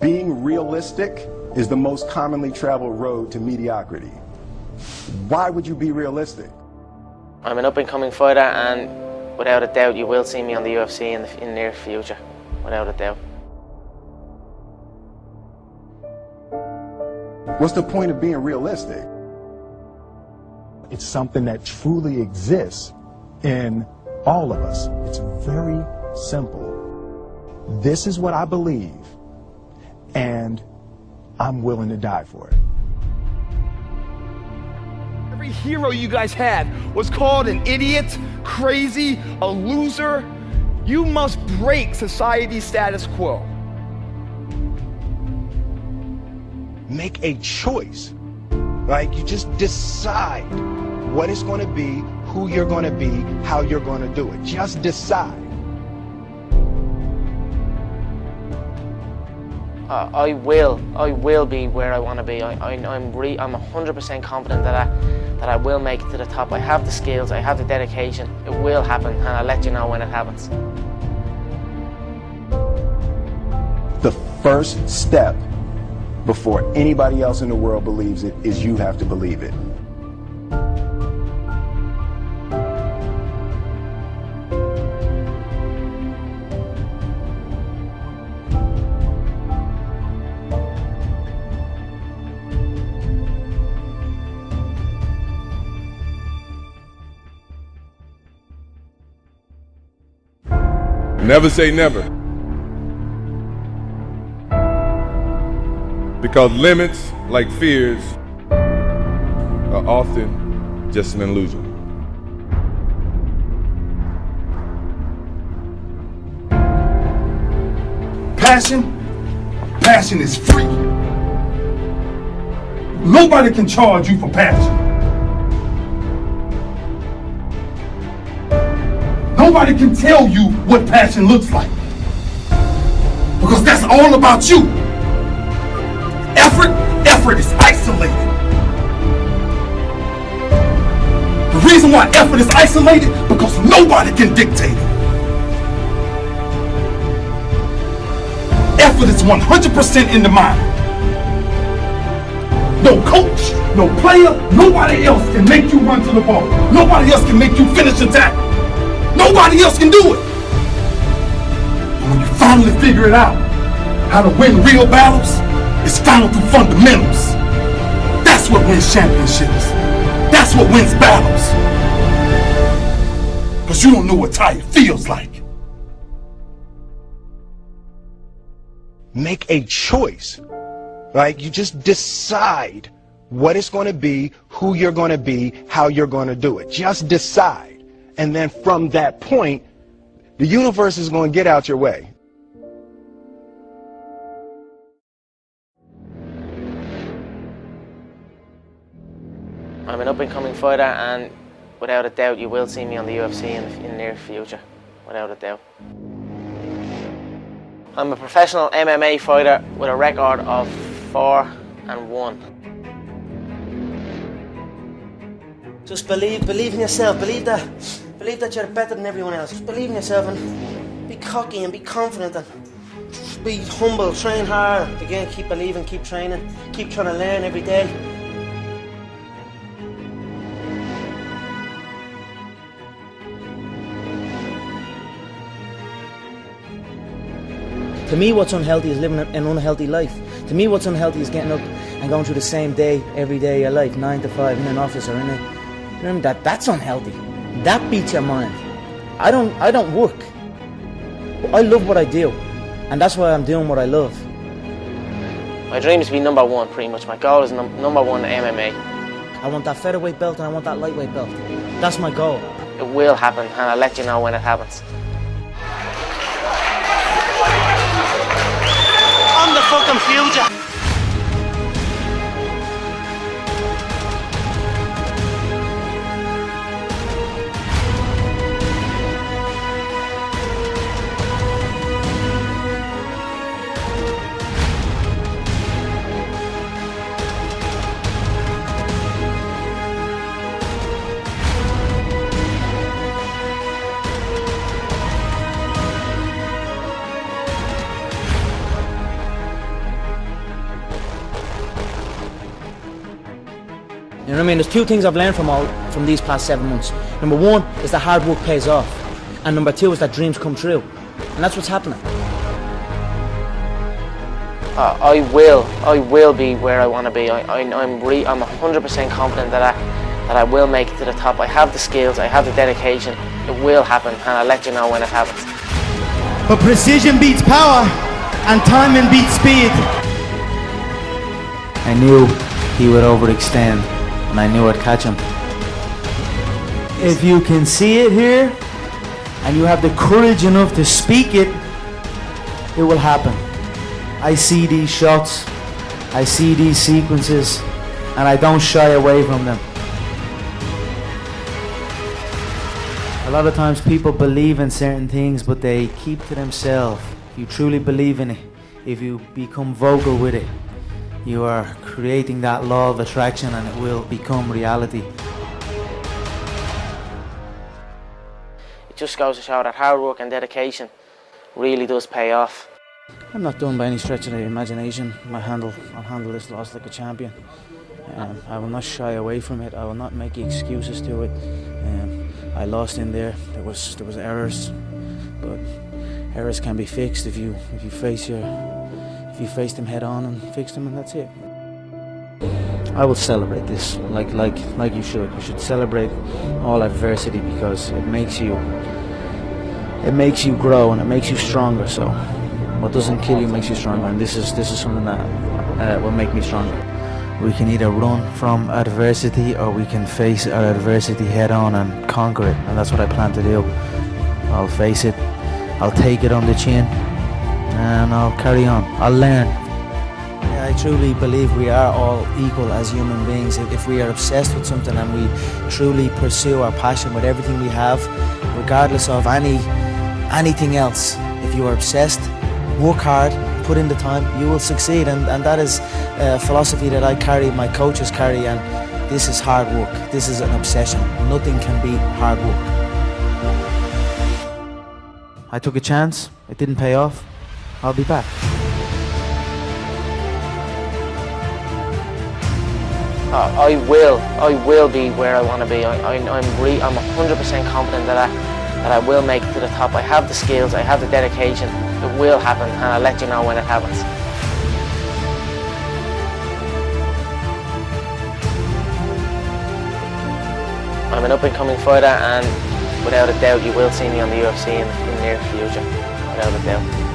Being realistic is the most commonly traveled road to mediocrity. Why would you be realistic? I'm an up and coming fighter, and without a doubt, you will see me on the UFC in the, in the near future. Without a doubt. What's the point of being realistic? It's something that truly exists in all of us. It's very simple. This is what I believe, and I'm willing to die for it. Every hero you guys had was called an idiot, crazy, a loser. You must break society's status quo. Make a choice. Like you just decide what it's going to be, who you're going to be, how you're going to do it. Just decide. Uh, I will, I will be where I want to be. I, I, I'm, re, I'm 100% confident that I, that I will make it to the top. I have the skills, I have the dedication. It will happen, and I'll let you know when it happens. The first step before anybody else in the world believes it is you have to believe it. Never say never. Because limits, like fears, are often just an illusion. Passion, passion is free. Nobody can charge you for passion. Nobody can tell you what passion looks like. Because that's all about you. Effort, effort is isolated. The reason why effort is isolated, because nobody can dictate it. Effort is 100% in the mind. No coach, no player, nobody else can make you run to the ball. Nobody else can make you finish a tackle. Nobody else can do it. And when you finally figure it out, how to win real battles, it's found through fundamentals. That's what wins championships. That's what wins battles. Because you don't know what tired feels like. Make a choice. Like you just decide what it's going to be, who you're going to be, how you're going to do it. Just decide. And then from that point, the universe is going to get out your way. I'm an up and coming fighter, and without a doubt, you will see me on the UFC in the, in the near future. Without a doubt. I'm a professional MMA fighter with a record of four and one. Just believe, believe in yourself. Believe that, believe that you're better than everyone else. Just believe in yourself and be cocky and be confident and be humble. Train hard. Again, keep believing, keep training, keep trying to learn every day. To me, what's unhealthy is living an unhealthy life. To me, what's unhealthy is getting up and going through the same day every day of your life, nine to five, in an office or in a. You know, that that's unhealthy. That beats your mind. I don't. I don't work. I love what I do, and that's why I'm doing what I love. My dream is to be number one, pretty much. My goal is num- number one MMA. I want that featherweight belt and I want that lightweight belt. That's my goal. It will happen, and I'll let you know when it happens. I'm the fucking future. You know what I mean? There's two things I've learned from all from these past seven months. Number one is that hard work pays off, and number two is that dreams come true, and that's what's happening. Uh, I will, I will be where I want to be. I, I, I'm, re, I'm 100% confident that I, that I will make it to the top. I have the skills, I have the dedication. It will happen, and I'll let you know when it happens. But precision beats power, and timing beats speed. I knew he would overextend, and I knew I'd catch him. If you can see it here, and you have the courage enough to speak it, it will happen. I see these shots, I see these sequences, and I don't shy away from them. A lot of times people believe in certain things, but they keep to themselves. You truly believe in it, if you become vocal with it, you are creating that law of attraction and it will become reality. It just goes to show that hard work and dedication really does pay off. I'm not done by any stretch of the imagination. I handle, I'll handle this loss like a champion. Um, I will not shy away from it. I will not make excuses to it. Um, I lost in there. There was there was errors, but errors can be fixed if you if you face your you face them head on and fixed them, and that's it. I will celebrate this like like like you should. You should celebrate all adversity because it makes you it makes you grow and it makes you stronger. So what doesn't kill you makes you stronger, and this is this is something that uh, will make me stronger. We can either run from adversity or we can face our adversity head on and conquer it, and that's what I plan to do. I'll face it, I'll take it on the chin, and I'll carry on. I'll learn. I truly believe we are all equal as human beings. If we are obsessed with something and we truly pursue our passion with everything we have, regardless of any anything else, if you are obsessed, work hard, put in the time, you will succeed. And, and that is a philosophy that I carry, my coaches carry, and this is hard work. This is an obsession. Nothing can beat hard work. I took a chance, it didn't pay off. I'll be back. Uh, I will, I will be where I want to be. I, I, I'm, re, I'm 100% confident that I, that I will make it to the top. I have the skills, I have the dedication. It will happen, and I'll let you know when it happens. I'm an up-and-coming fighter, and without a doubt, you will see me on the UFC in, in the near future, without a doubt.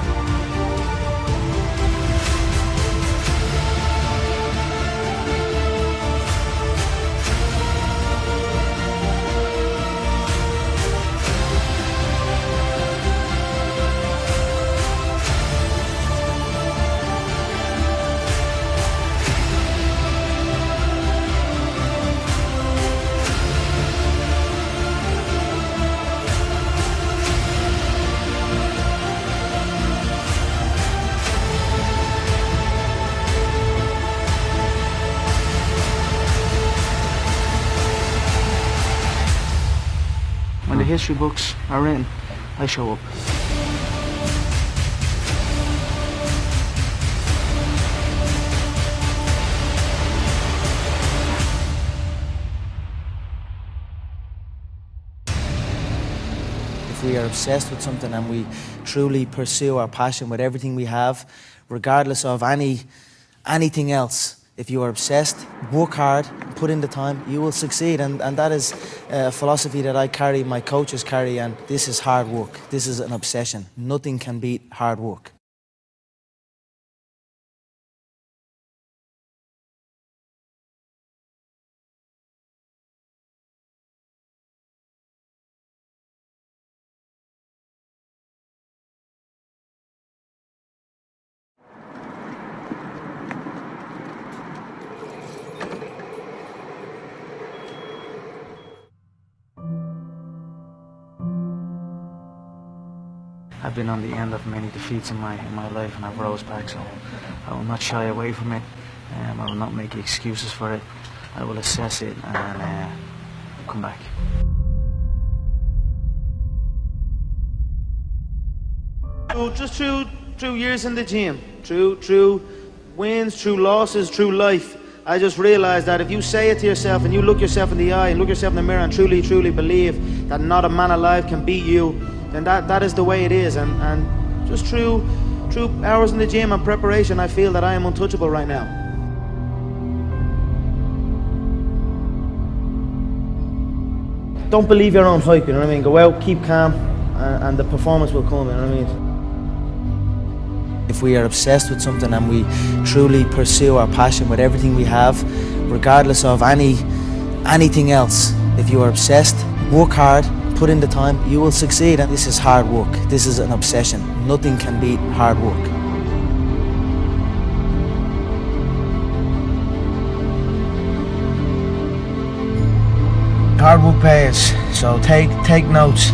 History books are written, I show up. If we are obsessed with something and we truly pursue our passion with everything we have, regardless of any anything else, if you are obsessed, work hard, put in the time, you will succeed. And, and that is uh, a philosophy that I carry, my coaches carry, and this is hard work. This is an obsession. Nothing can beat hard work. I've been on the end of many defeats in my in my life, and I've rose back. So I will not shy away from it. Um, I will not make excuses for it. I will assess it and uh, come back. So just through through years in the gym, through through wins, through losses, through life, I just realized that if you say it to yourself and you look yourself in the eye and look yourself in the mirror and truly, truly believe that not a man alive can beat you, then that, that is the way it is. And, and just through, through hours in the gym and preparation, I feel that I am untouchable right now. Don't believe your own hype, you know what I mean? Go out, keep calm, and, and the performance will come, you know what I mean? If we are obsessed with something and we truly pursue our passion with everything we have, regardless of any anything else, if you are obsessed, work hard, put in the time, you will succeed. And this is hard work. This is an obsession. Nothing can beat hard work. Hard work pays, so take take notes.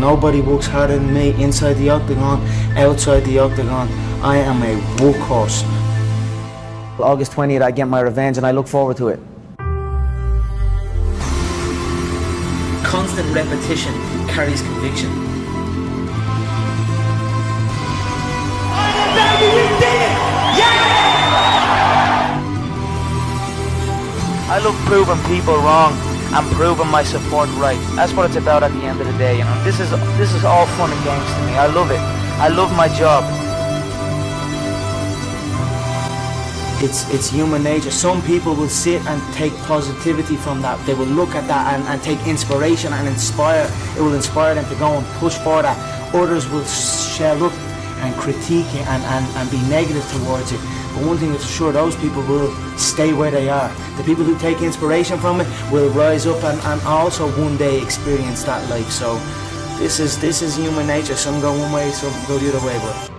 Nobody works harder than me inside the octagon, outside the octagon. I am a workhorse. August 20th, I get my revenge and I look forward to it. Constant repetition carries conviction. I love proving people wrong and proving my support right. That's what it's about at the end of the day. You know, this is this is all fun and games to me. I love it. I love my job. It's it's human nature. Some people will sit and take positivity from that. They will look at that and, and take inspiration and inspire. It will inspire them to go and push for that. Others will shell up and critique it and, and, and be negative towards it. But one thing is sure, those people will stay where they are. The people who take inspiration from it will rise up and, and also one day experience that life. So this is this is human nature. Some go one way, some go the other way. But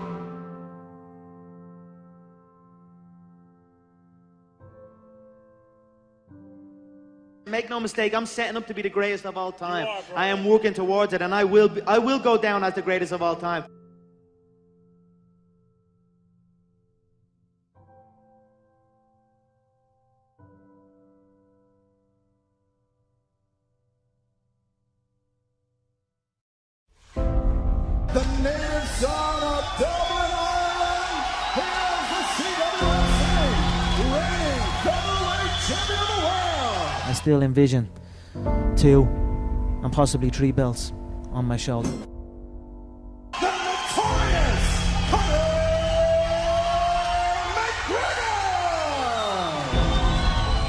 Make no mistake, I'm setting up to be the greatest of all time. I am working towards it, and I will. Be, I will go down as the greatest of all time. The native son world. I still envision two and possibly three belts on my shoulder. The notorious Conor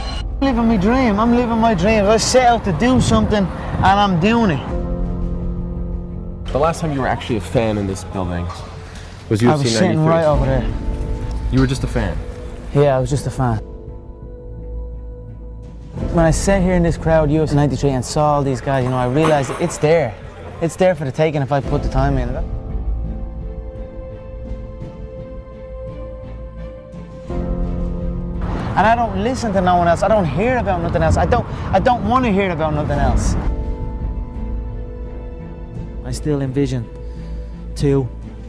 McGregor. living my dream. I'm living my dreams. I set out to do something, and I'm doing it. The last time you were actually a fan in this building was UFC I was sitting 93. right over there. You were just a fan. Yeah, I was just a fan. When I sat here in this crowd, UFC 93, and saw all these guys, you know, I realized it's there. It's there for the taking if I put the time in. And I don't listen to no one else. I don't hear about nothing else. I don't I don't want to hear about nothing else. I still envision two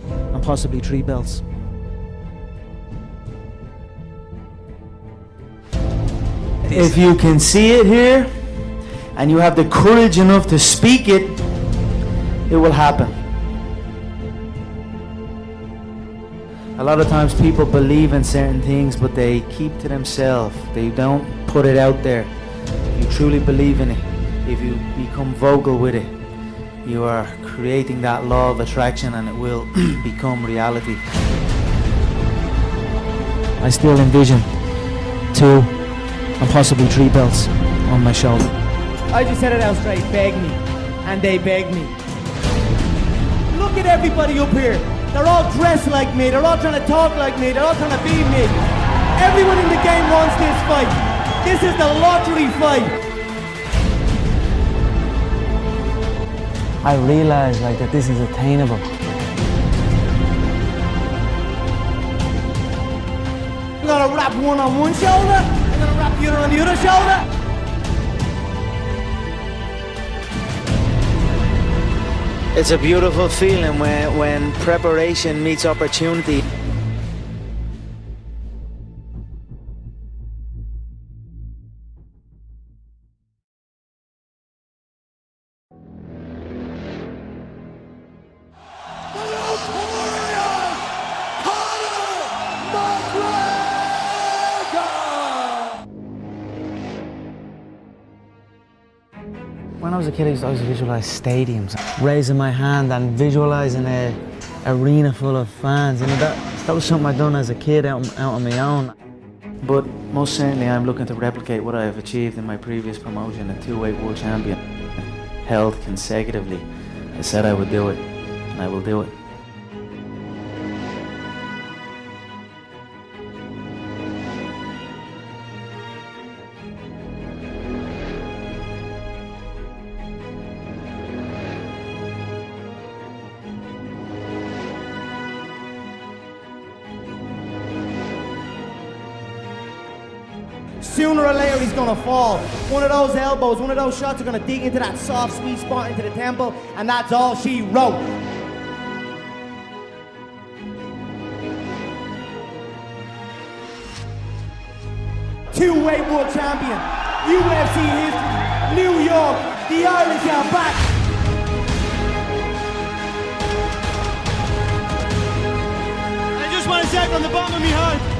and possibly three belts. If you can see it here and you have the courage enough to speak it, it will happen. A lot of times people believe in certain things, but they keep to themselves. They don't put it out there. If you truly believe in it, if you become vocal with it, you are creating that law of attraction and it will become reality. I still envision two and possibly three belts on my shoulder. I just said it out straight, beg me. And they beg me. Look at everybody up here. They're all dressed like me. They're all trying to talk like me. They're all trying to be me. Everyone in the game wants this fight. This is the lottery fight. I realize like that this is attainable. I'm gonna wrap one on one shoulder. I'm gonna wrap on the other shoulder. It's a beautiful feeling when, when preparation meets opportunity. Was a kid, I used to always visualize stadiums, raising my hand and visualizing a arena full of fans. You know, that, that was something I'd done as a kid out, out on my own. But most certainly, I'm looking to replicate what I have achieved in my previous promotion, a two-weight world champion, held consecutively. I said I would do it, and I will do it. Sooner or later, he's gonna fall. One of those elbows, one of those shots are gonna dig into that soft, sweet spot into the temple, and that's all she wrote. Two-weight world champion, UFC history, New York, the Irish are back. I just want to say from the bottom of my heart,